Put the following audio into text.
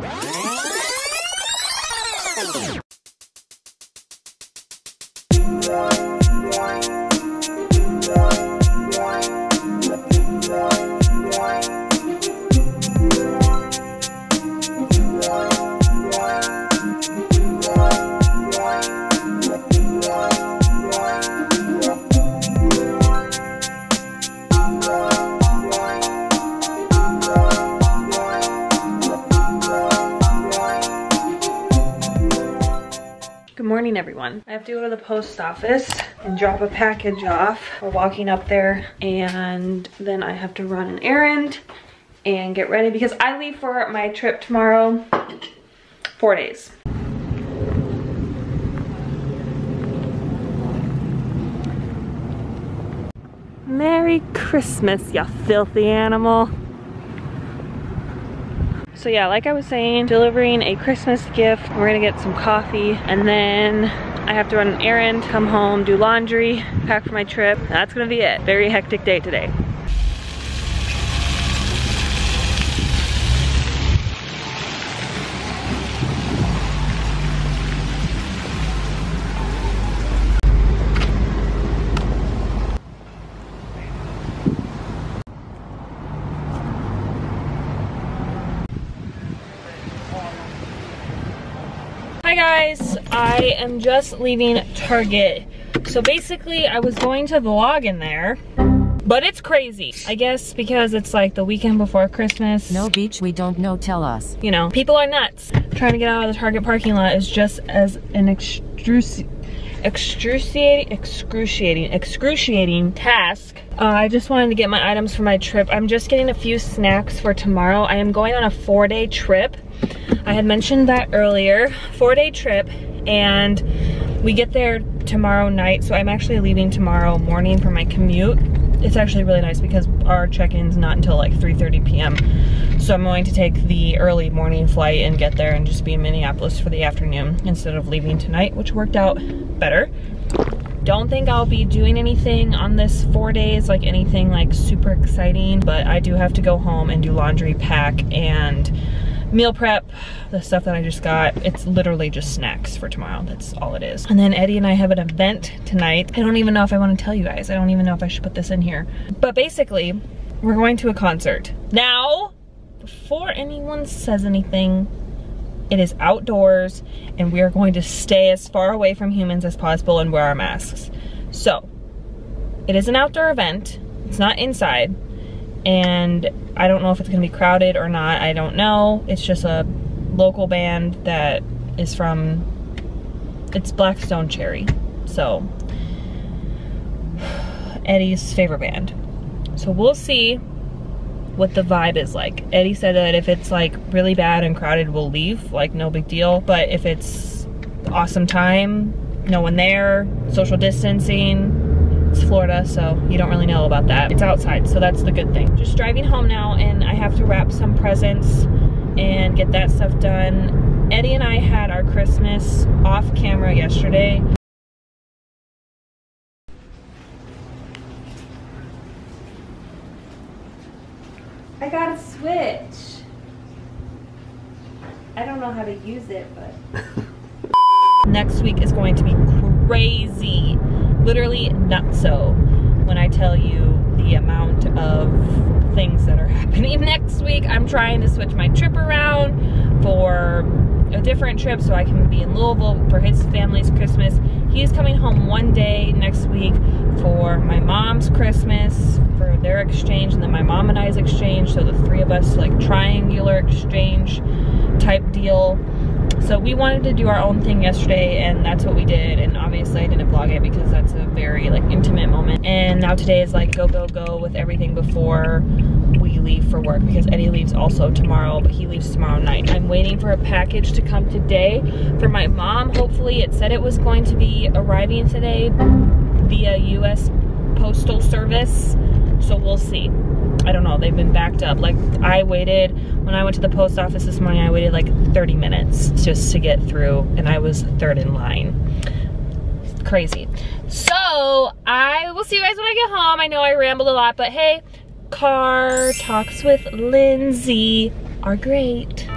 Thank you. Everyone. I have to go to the post office and drop a package off. We're walking up there and then I have to run an errand and get ready because I leave for my trip tomorrow, four days. Merry Christmas, you filthy animal. So yeah, like I was saying, delivering a Christmas gift. We're gonna get some coffee and then I have to run an errand, come home, do laundry, pack for my trip. That's gonna be it. Very hectic day today. Hi guys, I am just leaving Target. So basically I was going to vlog in there, but it's crazy. I guess because it's like the weekend before Christmas. No beach we don't know tell us. You know, people are nuts. Trying to get out of the Target parking lot is just as an extrusi excruciating, excruciating, excruciating task. Uh, I just wanted to get my items for my trip. I'm just getting a few snacks for tomorrow. I am going on a four day trip. I had mentioned that earlier, four day trip and we get there tomorrow night. So I'm actually leaving tomorrow morning for my commute. It's actually really nice because our check-in's not until like 3.30 p.m. So I'm going to take the early morning flight and get there and just be in Minneapolis for the afternoon instead of leaving tonight, which worked out better. Don't think I'll be doing anything on this four days, like anything like super exciting, but I do have to go home and do laundry, pack, and meal prep, the stuff that I just got. It's literally just snacks for tomorrow. That's all it is. And then Eddie and I have an event tonight. I don't even know if I want to tell you guys. I don't even know if I should put this in here. But basically, we're going to a concert. Now, before anyone says anything, it is outdoors and we are going to stay as far away from humans as possible and wear our masks. So, it is an outdoor event. It's not inside and I don't know if it's gonna be crowded or not. I don't know. It's just a local band that is from, it's Black Stone Cherry. So, Eddie's favorite band. So we'll see what the vibe is like. Eddie said that if it's like really bad and crowded, we'll leave, like no big deal. But if it's awesome time, no one there, social distancing, it's Florida, so you don't really know about that. It's outside, so that's the good thing. Just driving home now, and I have to wrap some presents and get that stuff done. Eddie and I had our Christmas off camera yesterday. I got a switch. I don't know how to use it, but... Next week is going to be crazy. Literally nutso when I tell you the amount of things that are happening next week. I'm trying to switch my trip around for a different trip so I can be in Louisville for his family's Christmas. He's coming home one day next week for my mom's Christmas, for their exchange, and then my mom and I's exchange. So the three of us like triangular exchange type deal. So we wanted to do our own thing yesterday and that's what we did and obviously I didn't vlog it because that's a very like intimate moment. And now today is like go, go, go with everything before we leave for work because Eddie leaves also tomorrow, but he leaves tomorrow night. I'm waiting for a package to come today for my mom. Hopefully it said it was going to be arriving today via US Postal Service. So we'll see. I don't know, they've been backed up. Like I waited, when I went to the post office this morning, I waited like 30 minutes just to get through and I was third in line. Crazy. So I will see you guys when I get home. I know I rambled a lot, but hey, car talks with Lindsay are great.